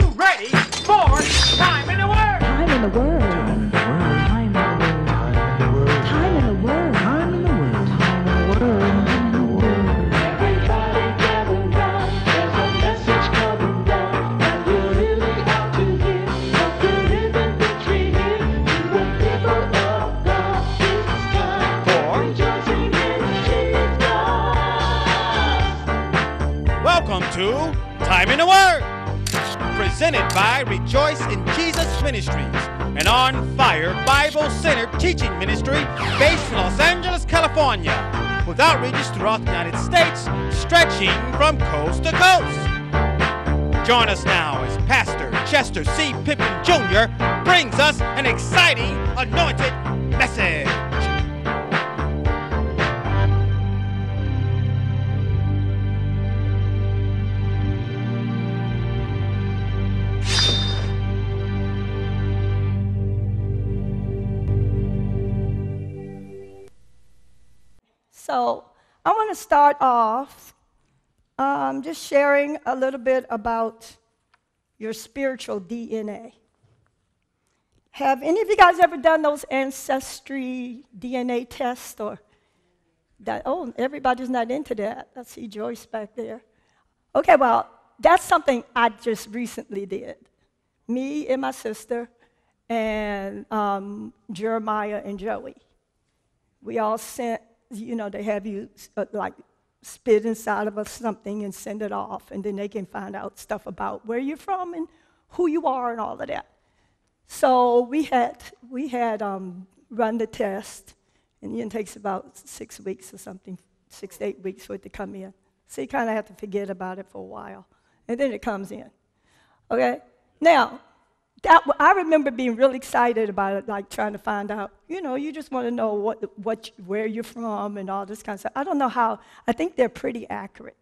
you ready for Time in the Word? Time in the Word. Time in the Word. Time in the Word. Time in the Word. Time in the Word. Time in the Word. Everybody gather round, there's a message coming down, and we're really out to hear what there is in between here. To the people of God, it's time For rejoicing in Jesus. Welcome to Time in the Word, presented by Rejoice in Jesus Ministries, an on fire Bible centered teaching ministry based in Los Angeles, California, with outreaches throughout the United States, stretching from coast to coast. Join us now as Pastor Chester C. Pipkin Jr. brings us an exciting anointed message. So I want to start off um, just sharing a little bit about your spiritual DNA. Have any of you guys ever done those ancestry DNA tests or that? Oh, everybody's not into that. I see Joyce back there. Okay, well, that's something I just recently did. Me and my sister, and um, Jeremiah and Joey we all sent, you know, they have you uh, like spit inside of us something and send it off, and then they can find out stuff about where you're from and who you are and all of that. So we had we had um, run the test, and it takes about six weeks or something, six to eight weeks for it to come in. So you kind of have to forget about it for a while, and then it comes in. Okay, now that I remember being really excited about it, like trying to find out. You know, you just want to know what, what, where you're from and all this kind of stuff. I don't know how. I think they're pretty accurate,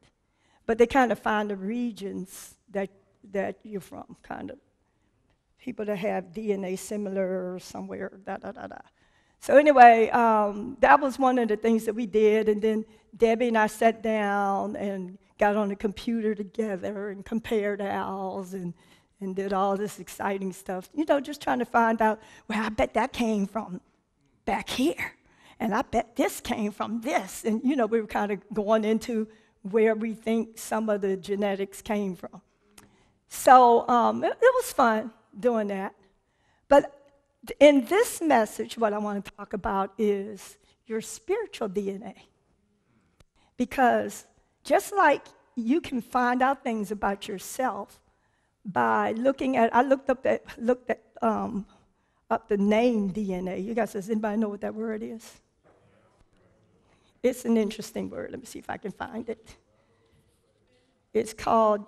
but they kind of find the regions that that you're from, kind of people that have DNA similar somewhere. Da da da da. So anyway, um, that was one of the things that we did, and then Debbie and I sat down and got on the computer together and compared ours and and did all this exciting stuff. You know, just trying to find out, well, I bet that came from back here. And I bet this came from this. And, you know, we were kind of going into where we think some of the genetics came from. So um, it, it was fun doing that. But in this message, what I want to talk about is your spiritual DNA. Because just like you can find out things about yourself by looking at, I looked up that, looked at, um, up the name DNA. You guys, does anybody know what that word is? It's an interesting word. Let me see if I can find it. It's called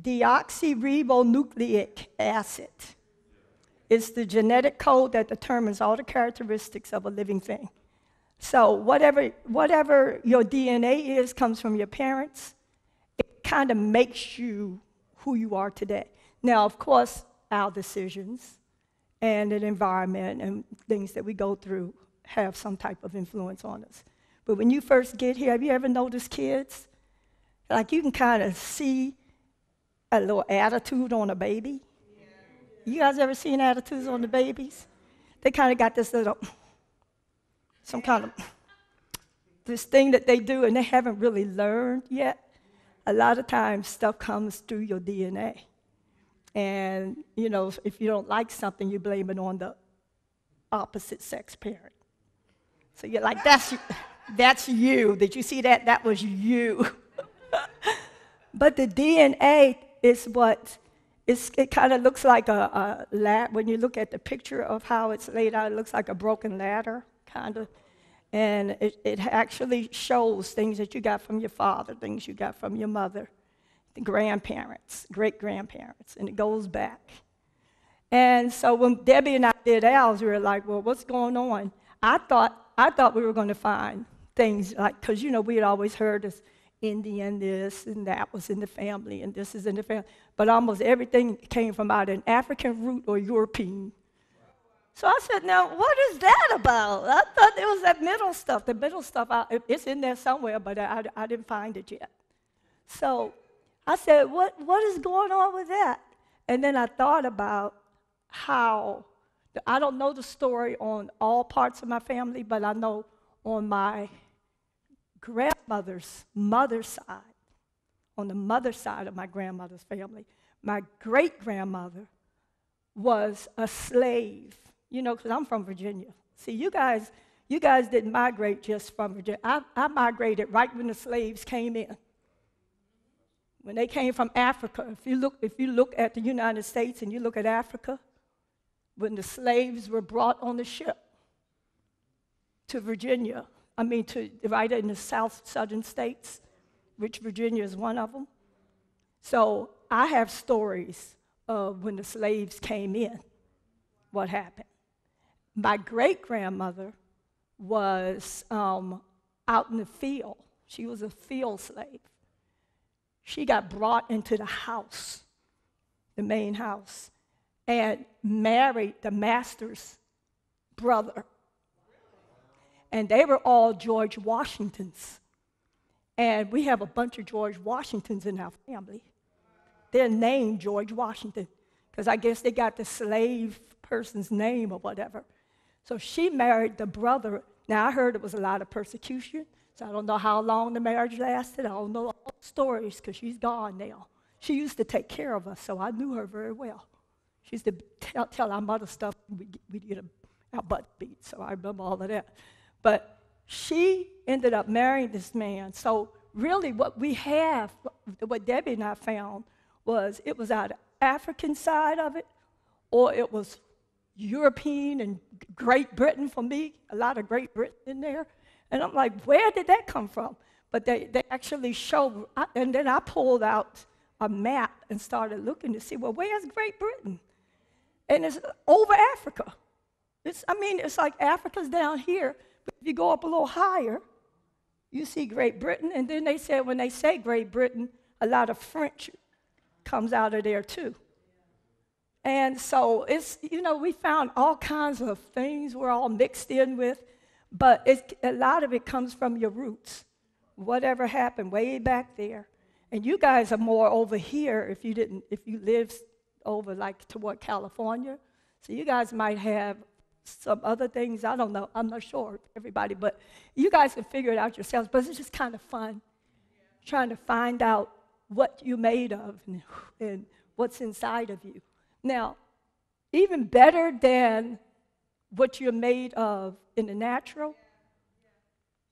deoxyribonucleic acid. It's the genetic code that determines all the characteristics of a living thing. So whatever, whatever your DNA is comes from your parents. It kind of makes you who you are today. Now, of course, our decisions and an environment and things that we go through have some type of influence on us. But when you first get here, have you ever noticed kids? Like you can kind of see a little attitude on a baby. You guys ever seen attitudes on the babies? They kind of got this little, some kind of, this thing that they do and they haven't really learned yet a lot of times stuff comes through your DNA. And, you know, if you don't like something, you blame it on the opposite sex parent. So you're like, that's, that's you. Did you see that? That was you. but the DNA is what, it's, it kind of looks like a, a ladder. When you look at the picture of how it's laid out, it looks like a broken ladder, kind of. And it, it actually shows things that you got from your father, things you got from your mother, the grandparents, great grandparents, and it goes back. And so when Debbie and I did ours, we were like, well, what's going on? I thought, I thought we were going to find things like, because, you know, we had always heard this Indian this and that was in the family and this is in the family. But almost everything came from either an African root or European so I said, now, what is that about? I thought it was that middle stuff. The middle stuff, I, it's in there somewhere, but I, I didn't find it yet. So I said, what, what is going on with that? And then I thought about how, I don't know the story on all parts of my family, but I know on my grandmother's mother's side, on the mother's side of my grandmother's family, my great grandmother was a slave. You know, because I'm from Virginia. See, you guys, you guys didn't migrate just from Virginia. I, I migrated right when the slaves came in. When they came from Africa, if you look, if you look at the United States and you look at Africa, when the slaves were brought on the ship to Virginia, I mean, to right in the south southern states, which Virginia is one of them. So I have stories of when the slaves came in, what happened. My great grandmother was um, out in the field. She was a field slave. She got brought into the house, the main house, and married the master's brother. And they were all George Washingtons. And we have a bunch of George Washingtons in our family. They're named George Washington because I guess they got the slave person's name or whatever. So she married the brother. Now, I heard it was a lot of persecution, so I don't know how long the marriage lasted. I don't know all the stories because she's gone now. She used to take care of us, so I knew her very well. She used to tell, tell our mother stuff, we'd, we'd get our butt beat, so I remember all of that. But she ended up marrying this man. So, really, what we have, what Debbie and I found, was it was either African side of it or it was European and Great Britain for me, a lot of Great Britain in there. And I'm like, where did that come from? But they, they actually show, and then I pulled out a map and started looking to see, well, where's Great Britain? And it's over Africa. It's, I mean, it's like Africa's down here, but if you go up a little higher, you see Great Britain. And then they said, when they say Great Britain, a lot of French comes out of there too. And so it's, you know, we found all kinds of things we're all mixed in with, but a lot of it comes from your roots. Whatever happened way back there. And you guys are more over here if you didn't, if you lived over like toward California. So you guys might have some other things. I don't know. I'm not sure, everybody, but you guys can figure it out yourselves. But it's just kind of fun trying to find out what you're made of and, and what's inside of you. Now, even better than what you're made of in the natural,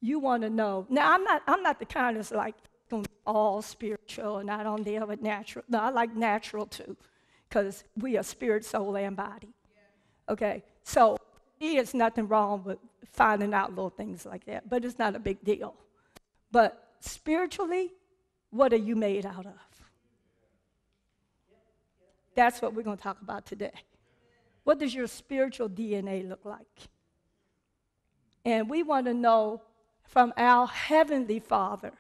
you want to know. Now, I'm not, I'm not the kind that's like all spiritual and I don't deal with natural. No, I like natural too, because we are spirit, soul, and body. Okay, so it's nothing wrong with finding out little things like that, but it's not a big deal. But spiritually, what are you made out of? That's what we're going to talk about today. What does your spiritual DNA look like? And we want to know from our Heavenly Father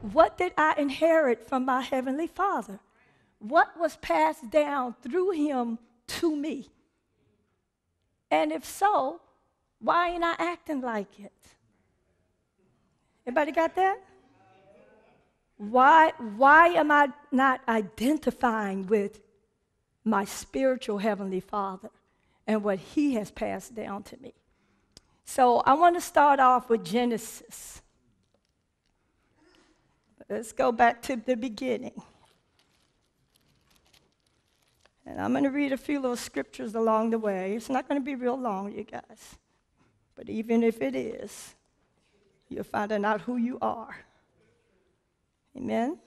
what did I inherit from my Heavenly Father? What was passed down through Him to me? And if so, why ain't I acting like it? Anybody got that? Why, why am I not identifying with my spiritual Heavenly Father and what He has passed down to me? So I want to start off with Genesis. Let's go back to the beginning. And I'm going to read a few little scriptures along the way. It's not going to be real long, you guys. But even if it is, you're finding out who you are. Amen?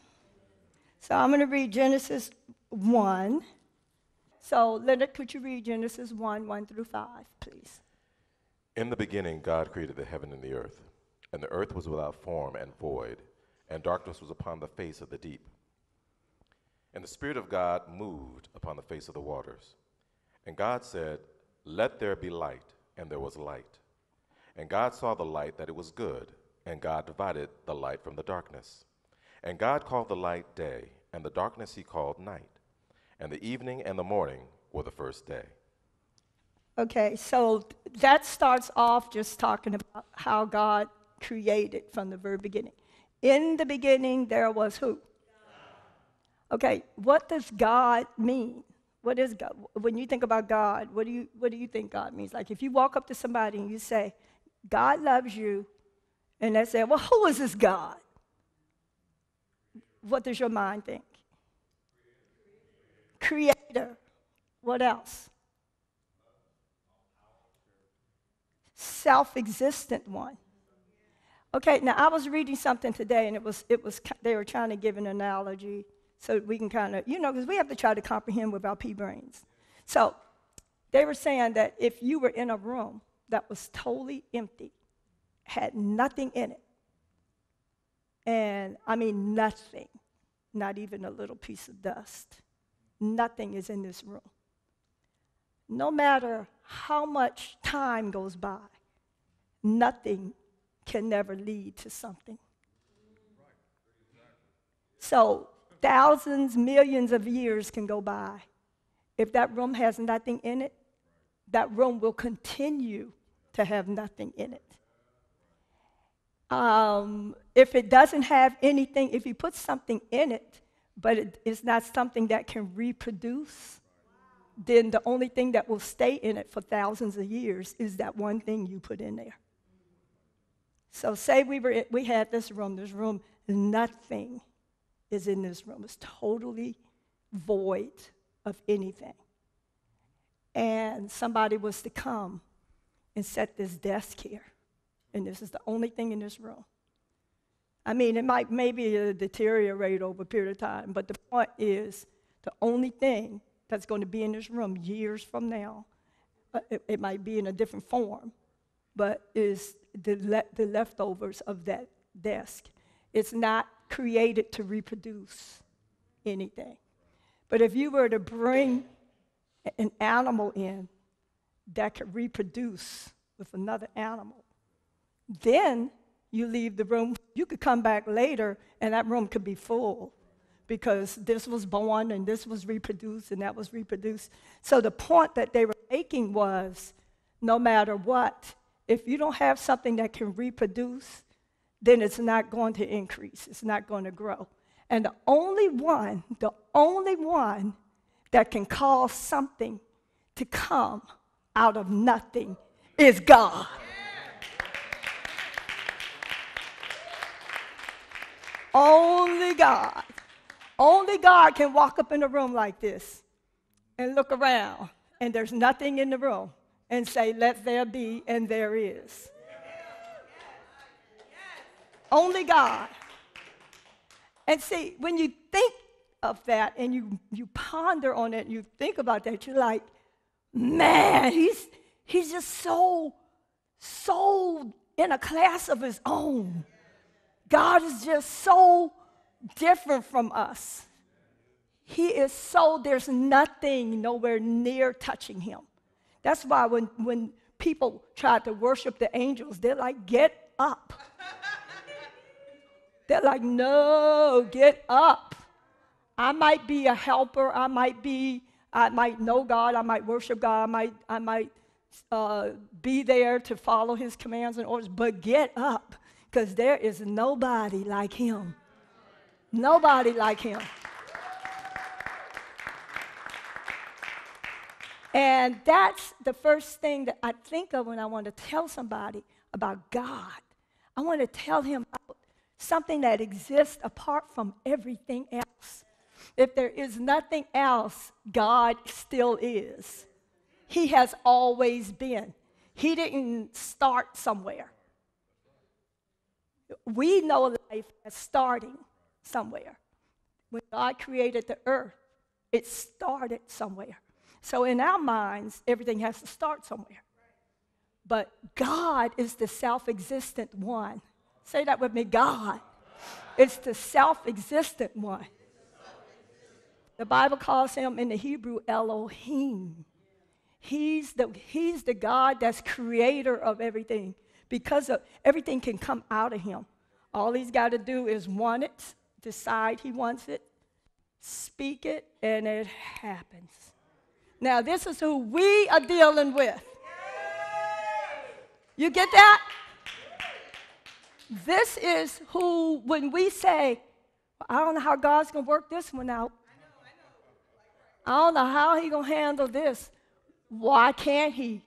So I'm going to read Genesis 1. So, Leonard, could you read Genesis 1 1 through 5, please? In the beginning, God created the heaven and the earth. And the earth was without form and void, and darkness was upon the face of the deep. And the Spirit of God moved upon the face of the waters. And God said, Let there be light, and there was light. And God saw the light that it was good, and God divided the light from the darkness. And God called the light day, and the darkness he called night. And the evening and the morning were the first day. Okay, so that starts off just talking about how God created from the very beginning. In the beginning, there was who? Okay, what does God mean? What is God? When you think about God, what do you, what do you think God means? Like if you walk up to somebody and you say, God loves you, and they say, well, who is this God? What does your mind think? Creator. What else? Self existent one. Okay, now I was reading something today, and it was, it was, they were trying to give an analogy so we can kind of, you know, because we have to try to comprehend with our pea brains. So they were saying that if you were in a room that was totally empty, had nothing in it, and I mean nothing, not even a little piece of dust, nothing is in this room. No matter how much time goes by, nothing can never lead to something. So, thousands, millions of years can go by. If that room has nothing in it, that room will continue to have nothing in it. Um, if it doesn't have anything, if you put something in it, but it is not something that can reproduce, then the only thing that will stay in it for thousands of years is that one thing you put in there. So, say we, were, we had this room, this room, nothing is in this room. It's totally void of anything. And somebody was to come and set this desk here, and this is the only thing in this room. I mean, it might maybe uh, deteriorate over a period of time, but the point is the only thing that's going to be in this room years from now, uh, it, it might be in a different form, but is the, le- the leftovers of that desk. It's not created to reproduce anything. But if you were to bring an animal in that could reproduce with another animal, then you leave the room. You could come back later and that room could be full because this was born and this was reproduced and that was reproduced. So the point that they were making was no matter what, if you don't have something that can reproduce, then it's not going to increase, it's not going to grow. And the only one, the only one that can cause something to come out of nothing is God. Only God. Only God can walk up in a room like this and look around, and there's nothing in the room, and say, Let there be, and there is. Only God. And see, when you think of that and you, you ponder on it and you think about that, you're like, man, he's, he's just so, so in a class of his own. God is just so different from us. He is so, there's nothing nowhere near touching him. That's why when, when people try to worship the angels, they're like, get up. they're like, no, get up. I might be a helper. I might be, I might know God. I might worship God. I might, I might uh, be there to follow his commands and orders, but get up because there is nobody like him. Nobody like him. And that's the first thing that I think of when I want to tell somebody about God. I want to tell him about something that exists apart from everything else. If there is nothing else, God still is. He has always been. He didn't start somewhere. We know life as starting somewhere. When God created the earth, it started somewhere. So in our minds, everything has to start somewhere. But God is the self existent one. Say that with me God. It's the self existent one. The Bible calls him in the Hebrew Elohim. He's the, he's the God that's creator of everything because of, everything can come out of him. All he's got to do is want it, decide he wants it, speak it, and it happens. Now, this is who we are dealing with. You get that? This is who, when we say, I don't know how God's going to work this one out, I don't know how he gonna handle this. Why can't he?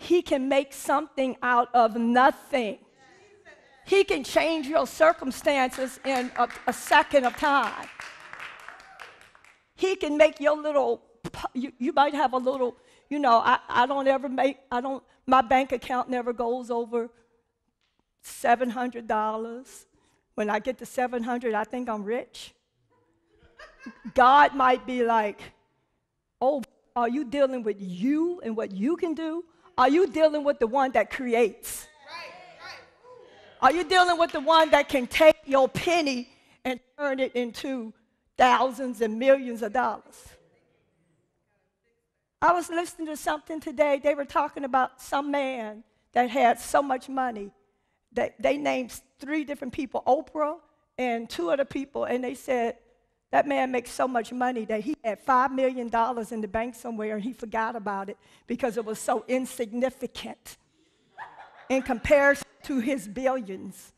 He can make something out of nothing. He can change your circumstances in a, a second of time. He can make your little, you, you might have a little, you know, I, I don't ever make, I don't, my bank account never goes over $700. When I get to 700, I think I'm rich. God might be like, oh, are you dealing with you and what you can do? Are you dealing with the one that creates? Are you dealing with the one that can take your penny and turn it into thousands and millions of dollars? I was listening to something today. They were talking about some man that had so much money that they named three different people, Oprah and two other people, and they said that man makes so much money that he had $5 million in the bank somewhere and he forgot about it because it was so insignificant in comparison to his billions.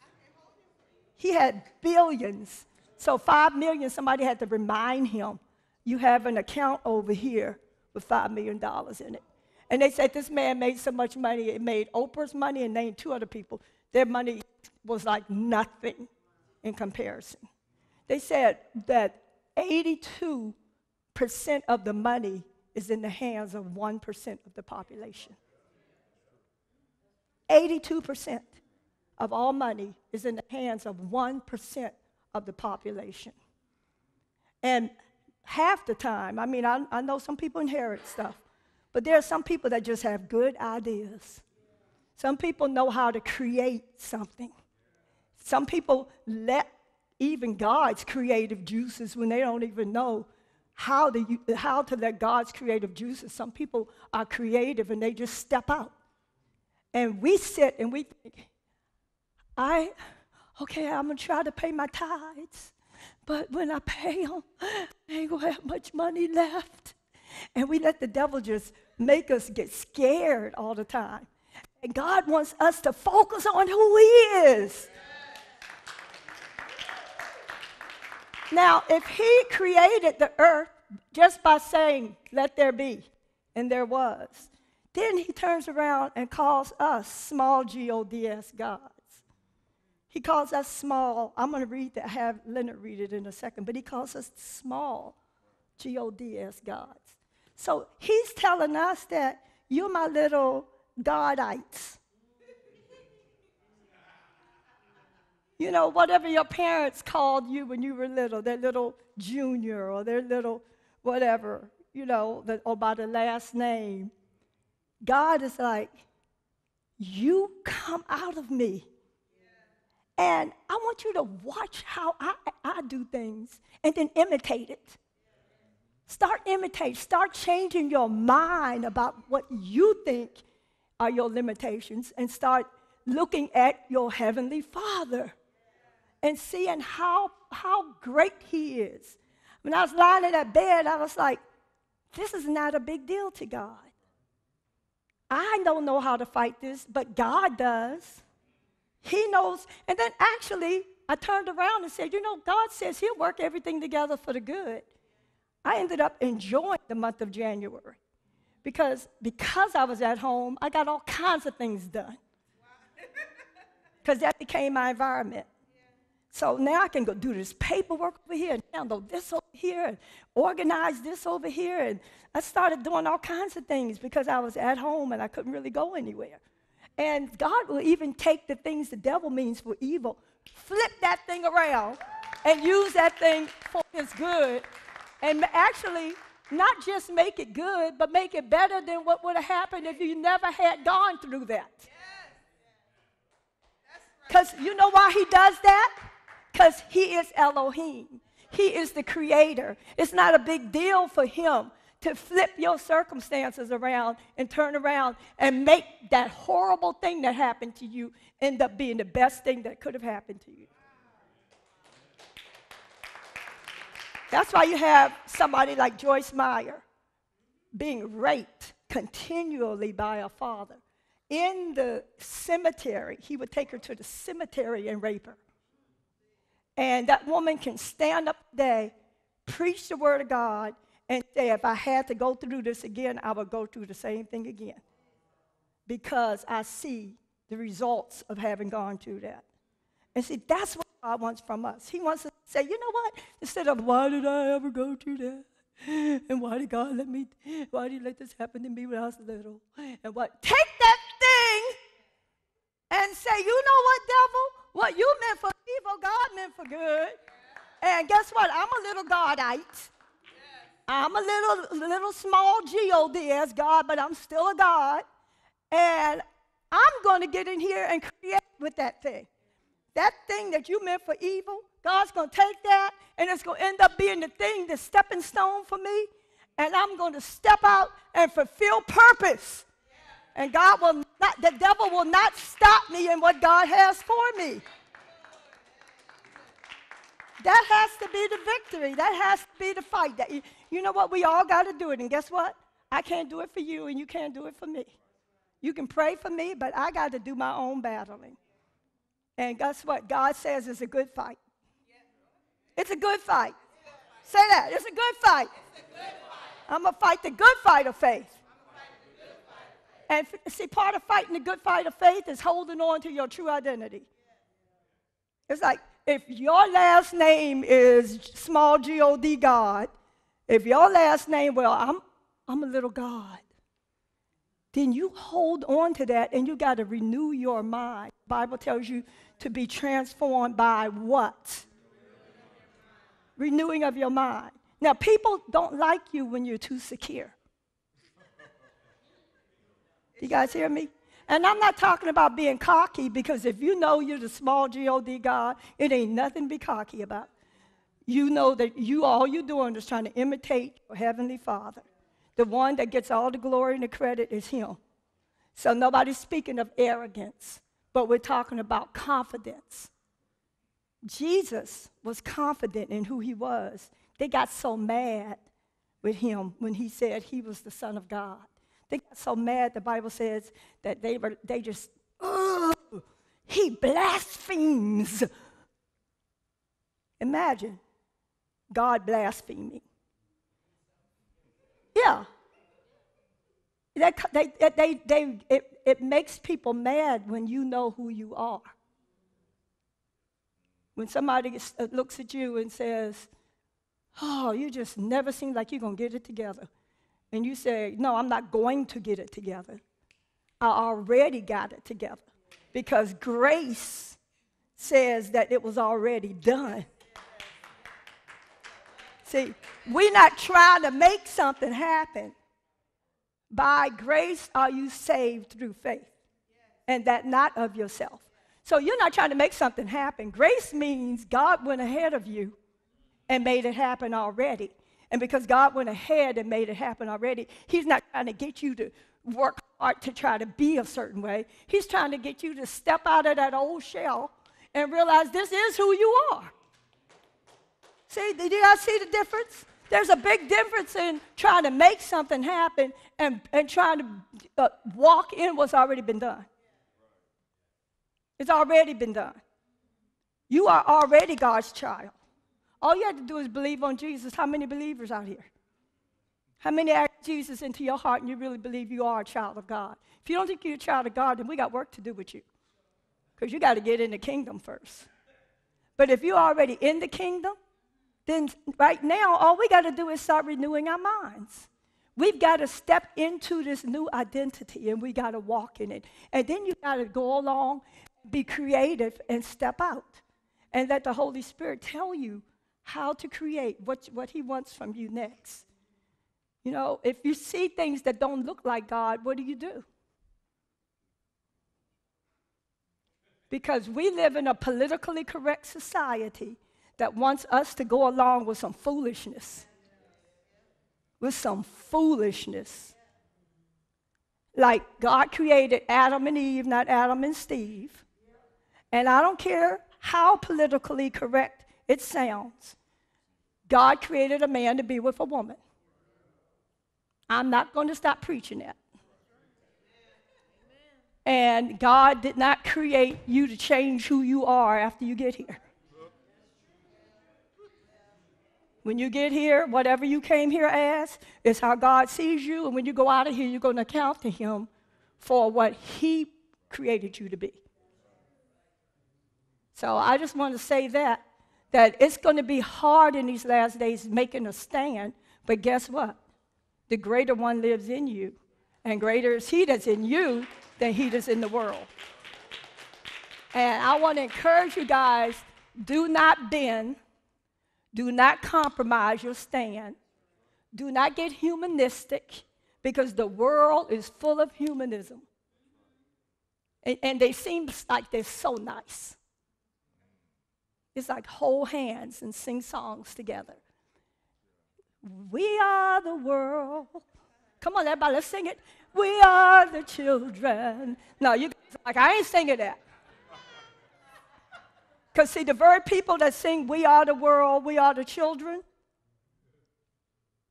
He had billions. So 5 million, somebody had to remind him, you have an account over here with $5 million in it. And they said this man made so much money, it made Oprah's money and named two other people. Their money was like nothing in comparison. They said that 82% of the money is in the hands of 1% of the population. 82% of all money is in the hands of 1% of the population. And half the time, I mean, I, I know some people inherit stuff, but there are some people that just have good ideas. Some people know how to create something. Some people let even God's creative juices when they don't even know how to, how to let God's creative juices. Some people are creative and they just step out. And we sit and we think, I, okay, I'm gonna try to pay my tithes, but when I pay them, I ain't gonna have much money left. And we let the devil just make us get scared all the time. And God wants us to focus on who He is. Now, if He created the earth just by saying, let there be, and there was, then He turns around and calls us small G O D S gods. He calls us small. I'm going to read that, have Leonard read it in a second, but He calls us small G O D S gods. So He's telling us that you're my little godites. You know, whatever your parents called you when you were little, their little junior or their little whatever, you know, the, or by the last name. God is like, you come out of me. And I want you to watch how I, I do things and then imitate it. Start imitating, start changing your mind about what you think are your limitations and start looking at your heavenly Father and seeing how, how great He is. When I was lying in that bed, I was like, this is not a big deal to God. I don't know how to fight this, but God does. He knows. And then actually, I turned around and said, you know, God says He'll work everything together for the good. I ended up enjoying the month of January because because I was at home, I got all kinds of things done. Because that became my environment. So now I can go do this paperwork over here and handle this over here and organize this over here. And I started doing all kinds of things because I was at home and I couldn't really go anywhere. And God will even take the things the devil means for evil, flip that thing around, and use that thing for his good. And actually, not just make it good, but make it better than what would have happened if you never had gone through that. Because you know why he does that? Because he is Elohim. He is the creator. It's not a big deal for him to flip your circumstances around and turn around and make that horrible thing that happened to you end up being the best thing that could have happened to you. That's why you have somebody like Joyce Meyer being raped continually by a father. In the cemetery, he would take her to the cemetery and rape her. And that woman can stand up today, preach the word of God, and say, if I had to go through this again, I would go through the same thing again. Because I see the results of having gone through that. And see, that's what God wants from us. He wants to say, you know what? Instead of, why did I ever go through that? And why did God let me, why did He let this happen to me when I was little? And what? Take that thing and say, you know what, devil? What you meant for evil, God meant for good. And guess what? I'm a little Godite. I'm a little, little small God as God, but I'm still a God. And I'm going to get in here and create with that thing. That thing that you meant for evil, God's going to take that and it's going to end up being the thing, the stepping stone for me. And I'm going to step out and fulfill purpose. And God will not, the devil will not stop me in what God has for me. That has to be the victory. That has to be the fight. That you, you know what? We all got to do it. And guess what? I can't do it for you, and you can't do it for me. You can pray for me, but I got to do my own battling. And guess what? God says it's a good fight. It's a good fight. Say that. It's a good fight. I'm going to fight the good fight of faith. And f- see, part of fighting the good fight of faith is holding on to your true identity. It's like if your last name is small G O D God, if your last name, well, I'm, I'm a little God, then you hold on to that and you got to renew your mind. Bible tells you to be transformed by what? Renewing of your mind. Now, people don't like you when you're too secure. You guys hear me? And I'm not talking about being cocky because if you know you're the small G-O-D God, it ain't nothing to be cocky about. You know that you all you're doing is trying to imitate your heavenly Father. The one that gets all the glory and the credit is Him. So nobody's speaking of arrogance, but we're talking about confidence. Jesus was confident in who he was. They got so mad with him when he said he was the Son of God. They got so mad, the Bible says, that they were they just, oh, he blasphemes. Imagine God blaspheming. Yeah. That, they, they, they, it, it makes people mad when you know who you are. When somebody uh, looks at you and says, Oh, you just never seem like you're going to get it together. And you say, No, I'm not going to get it together. I already got it together because grace says that it was already done. See, we're not trying to make something happen. By grace are you saved through faith, and that not of yourself. So you're not trying to make something happen. Grace means God went ahead of you and made it happen already. And because God went ahead and made it happen already, He's not trying to get you to work hard to try to be a certain way. He's trying to get you to step out of that old shell and realize this is who you are. See, did you guys see the difference? There's a big difference in trying to make something happen and, and trying to uh, walk in what's already been done. It's already been done. You are already God's child. All you have to do is believe on Jesus. How many believers out here? How many ask Jesus into your heart and you really believe you are a child of God? If you don't think you're a child of God, then we got work to do with you. Because you got to get in the kingdom first. But if you're already in the kingdom, then right now, all we got to do is start renewing our minds. We've got to step into this new identity and we got to walk in it. And then you got to go along, be creative, and step out. And let the Holy Spirit tell you how to create what, what He wants from you next. You know, if you see things that don't look like God, what do you do? Because we live in a politically correct society that wants us to go along with some foolishness. With some foolishness. Like God created Adam and Eve, not Adam and Steve. And I don't care how politically correct it sounds. God created a man to be with a woman. I'm not going to stop preaching that. And God did not create you to change who you are after you get here. When you get here, whatever you came here as is how God sees you. And when you go out of here, you're going to account to Him for what He created you to be. So I just want to say that, that it's going to be hard in these last days making a stand. But guess what? The greater one lives in you. And greater is He that's in you than He that's in the world. And I want to encourage you guys do not bend, do not compromise your stand, do not get humanistic because the world is full of humanism. And, and they seem like they're so nice. It's like hold hands and sing songs together. We are the world. Come on, everybody, let's sing it. We are the children. No, you like, I ain't singing that. Because, see, the very people that sing, We are the world, we are the children,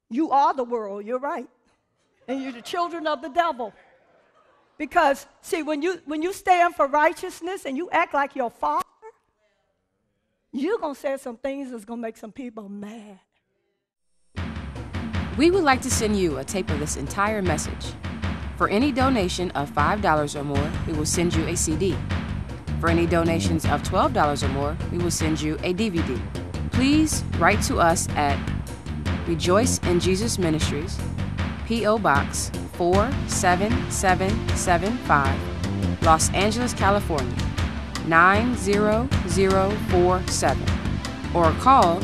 you are the world, you're right. And you're the children of the devil. Because, see, when you, when you stand for righteousness and you act like your father, you're going to say some things that's going to make some people mad. We would like to send you a tape of this entire message. For any donation of $5 or more, we will send you a CD. For any donations of $12 or more, we will send you a DVD. Please write to us at Rejoice in Jesus Ministries, P.O. Box 47775, Los Angeles, California 90047, or call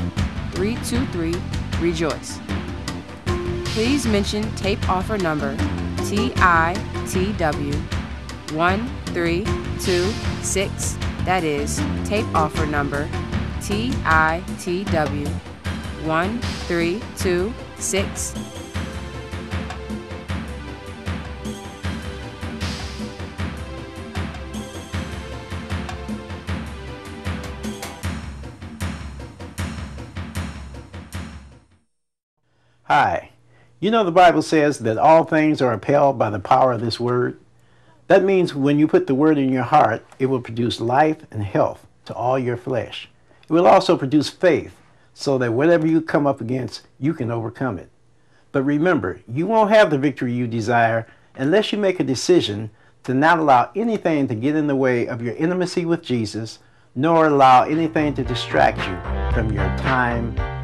323 Rejoice. Please mention tape offer number TITW 1326. That is tape offer number TITW 1326. Hi. You know the Bible says that all things are upheld by the power of this word. That means when you put the word in your heart, it will produce life and health to all your flesh. It will also produce faith so that whatever you come up against, you can overcome it. But remember, you won't have the victory you desire unless you make a decision to not allow anything to get in the way of your intimacy with Jesus, nor allow anything to distract you from your time.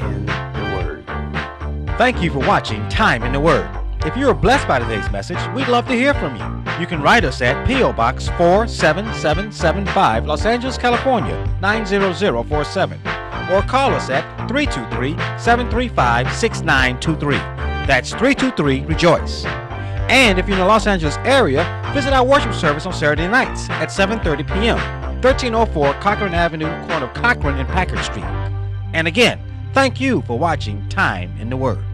Thank you for watching Time in the Word. If you were blessed by today's message, we'd love to hear from you. You can write us at P.O. Box 47775, Los Angeles, California 90047, or call us at 323 735 6923. That's 323 Rejoice. And if you're in the Los Angeles area, visit our worship service on Saturday nights at 7:30 p.m. 1304 Cochran Avenue, corner of Cochran and Packard Street. And again, thank you for watching Time in the Word.